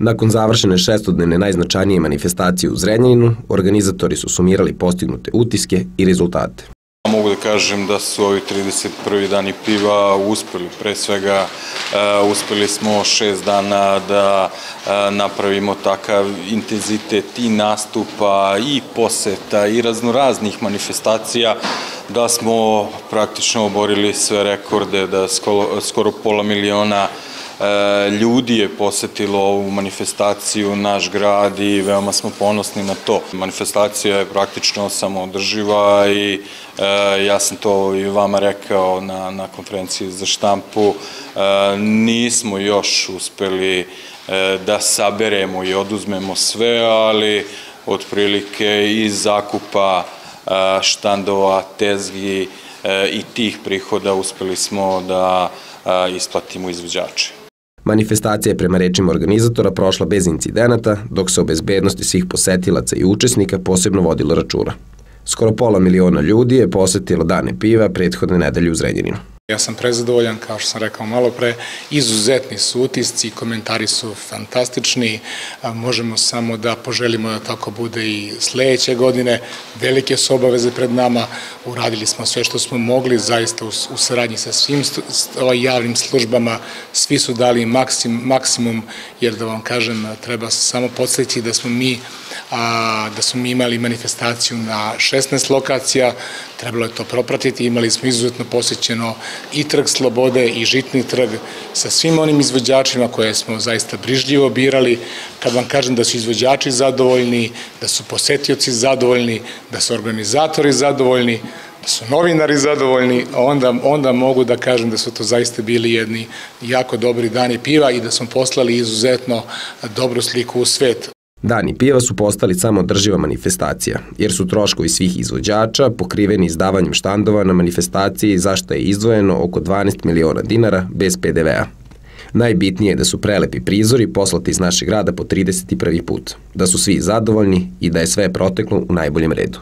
Nakon završene šestodnevne najznačajnije manifestacije u Zrenjaninu, organizatori su sumirali postignute utiske i rezultate. Mogu da kažem da su ovi 31. dani piva uspeli. Pre svega uh, uspeli smo šest dana da uh, napravimo takav intenzitet i nastupa i poseta i raznoraznih manifestacija da smo praktično oborili sve rekorde, da skoro, pola miliona uh, E, ljudi je posetilo ovu manifestaciju, naš grad i veoma smo ponosni na to. Manifestacija je praktično samoodrživa i e, ja sam to i vama rekao na, na konferenciji za štampu. E, nismo još uspeli da saberemo i oduzmemo sve, ali otprilike iz zakupa štandova, tezgi i tih prihoda uspeli smo da isplatimo izvođače. Manifestacija je prema rečima organizatora prošla bez incidenata, dok se o bezbednosti svih posetilaca i učesnika posebno vodilo računa. Skoro pola miliona ljudi je posetilo dane piva prethodne nedelje u Zrenjaninu. Ja sam prezadovoljan, kao što sam rekao malo pre, izuzetni su utisci, komentari su fantastični, možemo samo da poželimo da tako bude i sledeće godine, velike su obaveze pred nama, uradili smo sve što smo mogli, zaista u, saradnji sa svim ovaj, javnim službama, svi su dali maksim, maksimum, jer da vam kažem, treba samo podsjetiti da smo mi da smo mi imali manifestaciju na 16 lokacija, trebalo je to propratiti, imali smo izuzetno posjećeno i Trg Slobode i Žitni trg sa svim onim izvođačima koje smo zaista brižljivo birali. Kad vam kažem da su izvođači zadovoljni, da su posetioci zadovoljni, da su organizatori zadovoljni, da su novinari zadovoljni, onda, onda mogu da kažem da su to zaista bili jedni jako dobri dani piva i da smo poslali izuzetno dobru sliku u svet. Dani piva su postali samo drživa manifestacija, jer su troškovi svih izvođača pokriveni izdavanjem štandova na manifestaciji zašto je izdvojeno oko 12 miliona dinara bez PDV-a. Najbitnije je da su prelepi prizori poslati iz našeg grada po 31. put, da su svi zadovoljni i da je sve proteklo u najboljem redu.